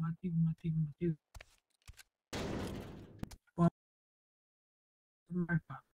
mati mati mati mati